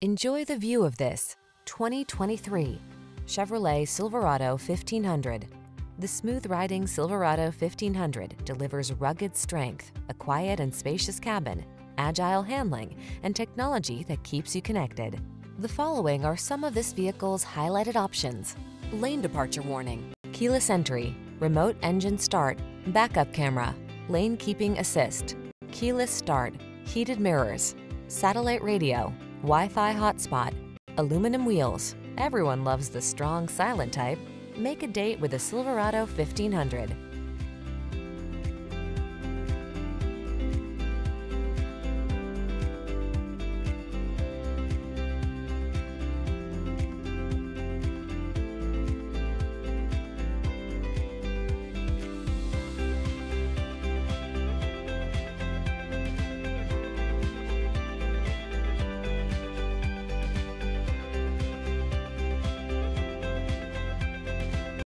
Enjoy the view of this 2023 Chevrolet Silverado 1500. The smooth-riding Silverado 1500 delivers rugged strength, a quiet and spacious cabin, agile handling, and technology that keeps you connected. The following are some of this vehicle's highlighted options. Lane departure warning, keyless entry, remote engine start, backup camera, lane keeping assist, keyless start, heated mirrors, satellite radio, Wi-Fi hotspot, aluminum wheels. Everyone loves the strong silent type. Make a date with a Silverado 1500.